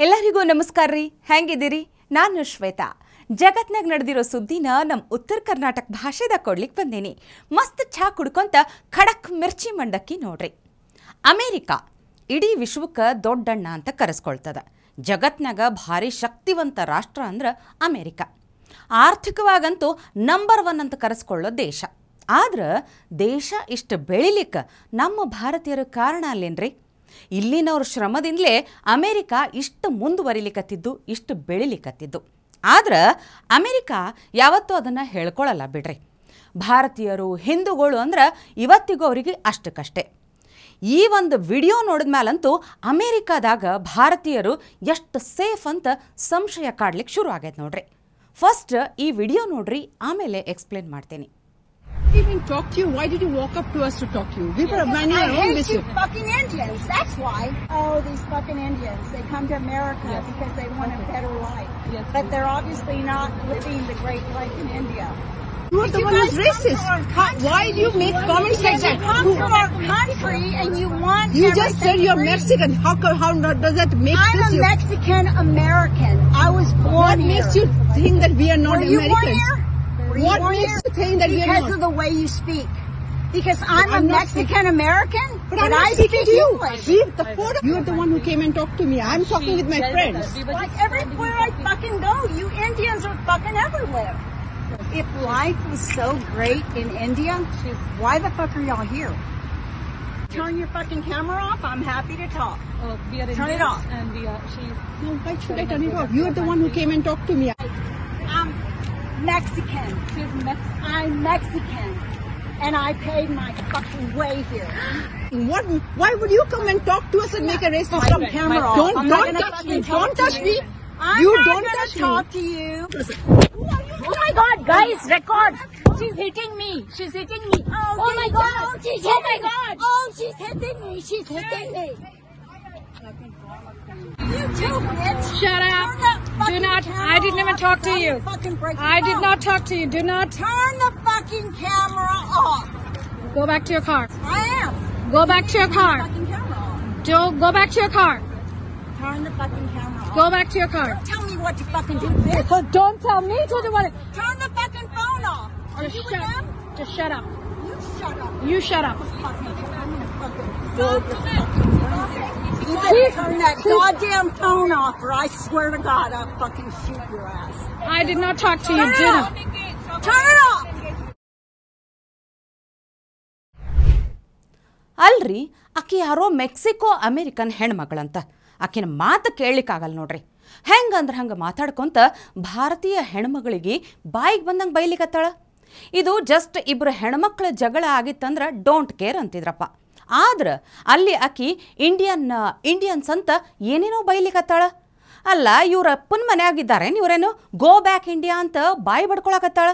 ಎಲ್ಲರಿಗೂ ನಮಸ್ಕಾರ ರೀ. ಹೆಂಗಿದ್ದೀರಿ? ನಾನು ಶ್ವೇತಾ. ಜಗತ್ನಾಗ ನಡೆದಿರೋ ಸುದ್ದಿನ ನಮ್ಮ ಉತ್ತರ ಕರ್ನಾಟಕ ಭಾಷೆದಾಗ ಕೊಡ್ಲಿಕ್ಕೆ ಬಂದೀನಿ. ಮಸ್ತ್ ಚಹಾ ಕುಡ್ಕೊಂತ ಖಡಕ್ ಮಿರ್ಚಿ ಮಂಡಕ್ಕಿ ನೋಡ್ರಿ. ಅಮೇರಿಕಾ ಇಡೀ ವಿಶ್ವಕ್ಕೆ ದೊಡ್ಡಣ್ಣ ಅಂತ ಕರೆಸ್ಕೊಳ್ತದ. ಜಗತ್ನಾಗ ಭಾರಿ ಶಕ್ತಿವಂತ ರಾಷ್ಟ್ರ ಅಂದ್ರೆ ಅಮೇರಿಕಾ. ಆರ್ಥಿಕವಾಗಂತೂ ನಂಬರ್ ಒನ್ ಅಂತ ಕರೆಸ್ಕೊಳ್ಳೋ ದೇಶ. ಆದ್ರೆ ದೇಶ ಇಷ್ಟು ಬೆಳಿಲಿಕ್ಕೆ ನಮ್ಮ ಭಾರತೀಯರ ಕಾರಣ ಅಲ್ಲೇನ್ರಿ? ಇಲ್ಲಿನವ್ರ ಶ್ರಮದಿಂದಲೇ ಅಮೇರಿಕಾ ಇಷ್ಟು ಮುಂದುವರಿಲಿಕ್ಕತ್ತಿದ್ದು ಇಷ್ಟು ಬೆಳಿಲಿಕ್ಕತ್ತಿದ್ದು ಆದ್ರೆ ಅಮೆರಿಕ ಯಾವತ್ತೂ ಅದನ್ನು ಹೇಳ್ಕೊಳ್ಳಲ್ಲ ಬಿಡ್ರಿ. ಭಾರತೀಯರು, ಹಿಂದೂಗಳು ಅಂದ್ರೆ ಇವತ್ತಿಗೂ ಅವರಿಗೆ ಅಷ್ಟಕ್ಕಷ್ಟೇ. ಈ ಒಂದು ವಿಡಿಯೋ ನೋಡಿದ ಮೇಲಂತೂ ಅಮೇರಿಕಾದಾಗ ಭಾರತೀಯರು ಎಷ್ಟು ಸೇಫ್ ಅಂತ ಸಂಶಯ ಕಾಡ್ಲಿಕ್ಕೆ ಶುರು ಆಗೈತೆ ನೋಡ್ರಿ. ಫಸ್ಟ್ ಈ ವಿಡಿಯೋ ನೋಡ್ರಿ, ಆಮೇಲೆ ಎಕ್ಸ್ಪ್ಲೇನ್ ಮಾಡ್ತೀನಿ. Even talk to you? Why did you walk up to us to talk to you? We were minding our own you business. fucking Indians. That's why. Oh, these fucking Indians. They come to America Yes. because they want a better life. Yes. But they're obviously not living the great life in India. You are the You one who's racist. from our How, country. why do you make comments like You come from our country and you want You just said you're free. Mexican. How how does that make I'm a sense? You- Mexican American. I was born What here. makes you think that we are not Were you born Americans? Here? Were you What born makes here? you think that we are because not? of the way you speak. Because I'm, I'm a Mexican American, But and I'm not I speaking speak to you. English. We, the four of you are the one who came and talked to me. I'm talking with my friends. Like everywhere I fucking go, you Indians are fucking everywhere. If life was so great in India, why the fuck are y'all here? Turn your fucking camera off. I'm happy to talk. Oh, we are Turn it off. And we are, she's No, why should I turn it off? You are the one who came and talked to me. I'm Mexican. I'm Mexican. And I paid my fucking way here. What? Why would you come and talk to us and make a racist Put some camera. Don't don't touch me. Don't touch me. I'm You not don't touch me. talk to you. Oh my god, guys, record! She's hitting me. She's hitting me. Oh, oh my god. she's oh my god. Oh, she's hitting me. She's hitting me. You too, bitch. Shut up. Do not. I did never off. talk to you. fucking break your I did not talk to you. Do not Turn the fucking camera off. go back to your car. I am. Go back to your car. Fucking camera off. Don't go back to your car. Turn the fucking camera off. Go back to your car. Don't tell me what to fucking do, bitch. Don't tell me to do what. Turn the fucking phone off. Are Just you with shut. them? Just shut up. You shut up. You shut up. You better turn that goddamn phone off, or I swear to God, I'll fucking shoot your ass. I did not talk to you. did off. Turn it off. ಅಲ್ರಿ ಆಕೆ ಯಾರೋ Mexico American ಹೆಣ್ಮಗಳಂತ ಆಕಿನ ಮಾತು ಕೇಳಲಿಕ್ಕಾಗಲ್ಲ ನೋಡ್ರಿ ಹೆಂಗಂದ್ರೆ ಹಂಗೆ ಮಾತಾಡ್ಕೊಂತ ಭಾರತೀಯ ಹೆಣ್ಮಗಳಿಗೆ ಬಾಯಿಗೆ ಬಂದಂಗೆ ಬೈಲಿಕತ್ತಾಳ ಇದು ಜಸ್ಟ್ ಇಬ್ಬರು ಹೆಣ್ಮಕ್ಳ ಜಗಳ ಆಗಿತ್ತಂದ್ರೆ ಡೋಂಟ್ ಕೇರ್ ಅಂತಿದ್ರಪ್ಪ ಆದ್ರೆ ಅಲ್ಲಿ ಆಕಿ ಇಂಡಿಯನ್ ಇಂಡಿಯನ್ಸ್ ಅಂತ ಏನೇನೋ ಬೈಲಿಕತ್ತಾಳ ಅಲ್ಲ, ಇವ್ರ ಅಪ್ಪನ ಮನ್ಯಾಗಿದ್ದಾರೆ ಇವರೇನು? ಗೋ ಬ್ಯಾಕ್ ಇಂಡಿಯಾ ಅಂತ ಬಾಯಿ ಬಡ್ಕೊಳಕತ್ತಾಳ.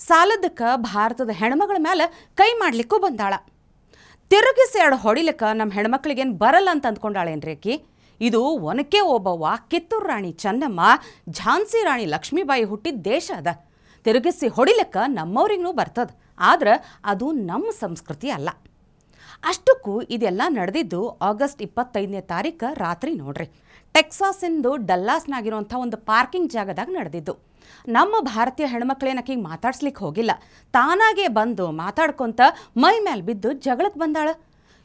ಸಾಲದಕ್ಕೆ ಭಾರತದ ಹೆಣ್ಮಗಳ ಮೇಲೆ ಕೈ ಮಾಡ್ಲಿಕ್ಕೂ ಬಂದಾಳ. ತಿರುಗಿಸಿ ಎರಡು ಹೊಡಿಲಿಕ್ಕೆ ನಮ್ಮ ಹೆಣ್ಮಕ್ಳಿಗೇನು ಬರಲ್ಲ ಅಂತ ಅಂದ್ಕೊಂಡಾಳೇನ್ರಿ ಆಕಿ ಇದು ಒನಕೆ ಓಬವ್ವ ಕಿತ್ತೂರು ರಾಣಿ ಚೆನ್ನಮ್ಮ, ಝಾನ್ಸಿ ರಾಣಿ ಲಕ್ಷ್ಮೀಬಾಯಿ ಹುಟ್ಟಿದ ದೇಶ ಅದ. ತಿರುಗಿಸಿ ಹೊಡಿಲಿಕ್ಕೆ ನಮ್ಮವ್ರಿಗೂ ಬರ್ತದ. ಆದ್ರೆ ಅದು ನಮ್ಮ ಸಂಸ್ಕೃತಿ ಅಲ್ಲ. ಅಷ್ಟಕ್ಕೂ ಇದೆಲ್ಲ ನಡೆದಿದ್ದು ಆಗಸ್ಟ್ ಇಪ್ಪತ್ತೈದನೇ ತಾರೀಕು ರಾತ್ರಿ ನೋಡ್ರಿ. ಟೆಕ್ಸಾಸಿಂದು ಡಲ್ಲಾಸ್ನಾಗಿರುವಂಥ ಒಂದು ಪಾರ್ಕಿಂಗ್ ಜಾಗದಾಗ ನಡೆದಿದ್ದು. ನಮ್ಮ ಭಾರತೀಯ ಹೆಣ್ಮಕ್ಳೇನಕ್ಕೆ ಮಾತಾಡ್ಸ್ಲಿಕ್ಕೆ ಹೋಗಿಲ್ಲ. ತಾನಾಗೇ ಬಂದು ಮಾತಾಡ್ಕೊಂತ ಮೈ ಮೇಲೆ ಬಿದ್ದು ಜಗಳಕ್ಕೆ ಬಂದಾಳ.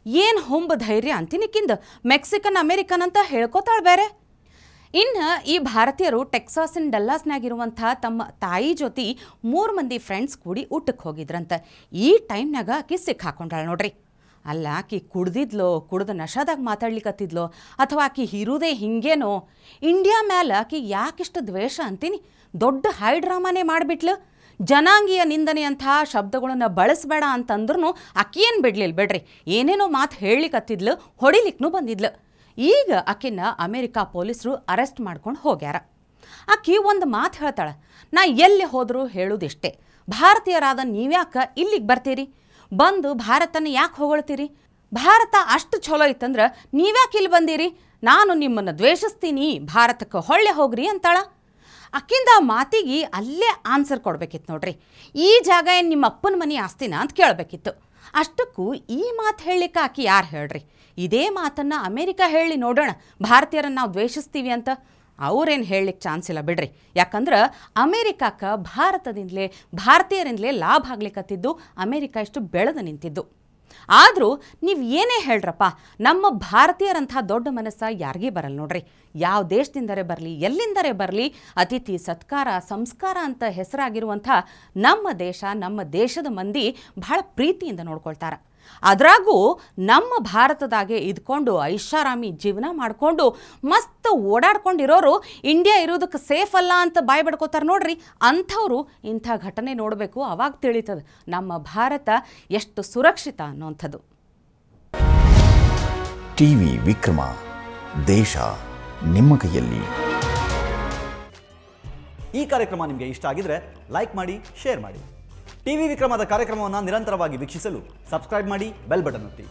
ಏನು ಹೊಂಬ ಧೈರ್ಯ ಅಂತಿನಿಕ್ಕಿಂದ ಮೆಕ್ಸಿಕನ್ ಅಮೇರಿಕನ್ ಅಂತ ಹೇಳ್ಕೊತಾಳ ಬೇರೆ ಇನ್ನು ಈ ಭಾರತೀಯರು ಟೆಕ್ಸಾಸಿನ ಡಲ್ಲಾಸ್ನಾಗಿರುವಂಥ ತಮ್ಮ ತಾಯಿ ಜೊತೆ ಮೂರು ಮಂದಿ ಫ್ರೆಂಡ್ಸ್ ಕೂಡಿ ಊಟಕ್ಕೆ ಹೋಗಿದ್ರಂತ. ಈ ಟೈಮ್ನಾಗ ಆಕಿ ಸಿಕ್ಕಾಕೊಂಡಾಳ ನೋಡ್ರಿ. ಅಲ್ಲ, ಆಕಿ ಕುಡ್ದಿದ್ಲೋ, ಕುಡ್ದ ನಶಾದಾಗ ಮಾತಾಡ್ಲಿಕ್ಕತ್ತಿದ್ಲೋ ಅಥವಾ ಆಕಿ ಹಿರುದೇ ಹಿಂಗೇನೋ? ಇಂಡಿಯಾ ಮ್ಯಾಲ ಆಕಿ ಯಾಕಿಷ್ಟು ದ್ವೇಷ ಅಂತೀನಿ? ದೊಡ್ಡ ಹೈ ಡ್ರಾಮಾನೇ ಮಾಡಿಬಿಟ್ಲು? ಜನಾಂಗೀಯ ನಿಂದನೆ ನಿಂದನೆಯಂತಹ ಶಬ್ದಗಳನ್ನು ಬಳಸಬೇಡ ಅಂತಂದ್ರೂ ಆಕಿ ಏನು ಬಿಡ್ಲಿಲ್ಲ ಬಿಡ್ರಿ? ಏನೇನೋ ಮಾತು ಹೇಳಲಿಕ್ಕತ್ತಿದ್ಲು ಹೊಡಿಲಿಕ್ಕೂ ಬಂದಿದ್ಲು. ಈಗ ಆಕಿನ ಅಮೆರಿಕಾ ಪೊಲೀಸರು ಅರೆಸ್ಟ್ ಮಾಡ್ಕೊಂಡು ಹೋಗ್ಯಾರ. ಆಕಿ ಒಂದು ಮಾತು ಹೇಳ್ತಾಳೆ, ನಾ ಎಲ್ಲಿ ಹೋದರೂ ಹೇಳೋದಿಷ್ಟೇ. ಭಾರತೀಯರಾದ ನೀವ್ಯಾಕ ಇಲ್ಲಿಗೆ ಬರ್ತೀರಿ? ಬಂದು ಭಾರತನ ಯಾಕೆ ಹೊಗಳ್ತೀರಿ? ಭಾರತ ಅಷ್ಟು ಚಲೋ ಇತ್ತಂದ್ರೆ ನೀವ್ಯಾಕೆ ಇಲ್ಲಿ ಬಂದಿರಿ? ನಾನು ನಿಮ್ಮನ್ನು ದ್ವೇಷಿಸ್ತೀನಿ, ಭಾರತಕ್ಕೆ ಹೊಳ್ಳೆ ಹೋಗ್ರಿ ಅಂತಾಳ. ಅಕ್ಕಿಂದ ಮಾತಿಗೆ ಅಲ್ಲೇ ಆನ್ಸರ್ ಕೊಡಬೇಕಿತ್ತು ನೋಡ್ರಿ. ಈ ಜಾಗ ಏನು ನಿಮ್ಮ ಅಪ್ಪನ ಮನೆ ಆಸ್ತಿನ ಅಂತ ಕೇಳಬೇಕಿತ್ತು. ಅಷ್ಟಕ್ಕೂ ಈ ಮಾತು ಹೇಳಲಿಕ್ಕೆ ಆಕಿ ಯಾರು ಹೇಳ್ರಿ? ಇದೇ ಮಾತನ್ನು ಅಮೇರಿಕಾ ಹೇಳಿ ನೋಡೋಣ, ಭಾರತೀಯರನ್ನು ನಾವು ದ್ವೇಷಿಸ್ತೀವಿ ಅಂತ. ಅವ್ರೇನು ಹೇಳಲಿಕ್ಕೆ ಚಾನ್ಸ್ ಇಲ್ಲ ಬಿಡ್ರಿ. ಯಾಕಂದ್ರೆ ಅಮೇರಿಕಾಕ್ಕೆ ಭಾರತದಿಂದಲೇ, ಭಾರತೀಯರಿಂದಲೇ ಲಾಭ ಆಗ್ಲಿಕ್ಕತ್ತಿದ್ದು ಅಮೇರಿಕಾ ಇಷ್ಟು ಬೆಳೆದು ನಿಂತಿದ್ದು. ಆದರೂ ನೀವು ಏನೇ ಹೇಳ್ರಪ್ಪ, ನಮ್ಮ ಭಾರತೀಯರಂಥ ದೊಡ್ಡ ಮನಸ್ಸ ಯಾರಿಗೇ ಬರಲ್ಲ ನೋಡ್ರಿ. ಯಾವ ದೇಶದಿಂದರೇ ಬರಲಿ, ಎಲ್ಲಿಂದರೇ ಬರಲಿ, ಅತಿಥಿ ಸತ್ಕಾರ, ಸಂಸ್ಕಾರ ಅಂತ ಹೆಸರಾಗಿರುವಂಥ ನಮ್ಮ ದೇಶ, ನಮ್ಮ ದೇಶದ ಮಂದಿ ಬಹಳ ಪ್ರೀತಿಯಿಂದ ನೋಡ್ಕೊಳ್ತಾರೆ. ಅದ್ರಾಗೂ ನಮ್ಮ ಭಾರತದಾಗೆ ಇದ್ಕೊಂಡು ಐಷಾರಾಮಿ ಜೀವನ ಮಾಡಿಕೊಂಡು ಮಸ್ತ್ ಓಡಾಡ್ಕೊಂಡಿರೋರು ಇಂಡಿಯಾ ಇರೋದಕ್ಕೆ ಸೇಫ್ ಅಲ್ಲ ಅಂತ ಬಾಯ್ ಬಡ್ಕೋತಾರೆ ನೋಡ್ರಿ, ಅಂಥವ್ರು ಇಂಥ ಘಟನೆ ನೋಡಬೇಕು, ಅವಾಗ ತಿಳಿತದೆ ನಮ್ಮ ಭಾರತ ಎಷ್ಟು ಸುರಕ್ಷಿತ ಅನ್ನೋಂಥದ್ದು. ಟಿವಿ ವಿಕ್ರಮ, ದೇಶ ನಿಮ್ಮ ಕೈಯಲ್ಲಿ. ಈ ಕಾರ್ಯಕ್ರಮ ನಿಮಗೆ ಇಷ್ಟ ಆಗಿದ್ರೆ ಲೈಕ್ ಮಾಡಿ, ಶೇರ್ ಮಾಡಿ. ಟಿವಿ ವಿಕ್ರಮದ ಕಾರ್ಯಕ್ರಮವನ್ನು ನಿರಂತರವಾಗಿ ವೀಕ್ಷಿಸಲು ಸಬ್ಸ್ಕ್ರೈಬ್ ಮಾಡಿ ಬೆಲ್ ಬಟನ್ ಒತ್ತಿ.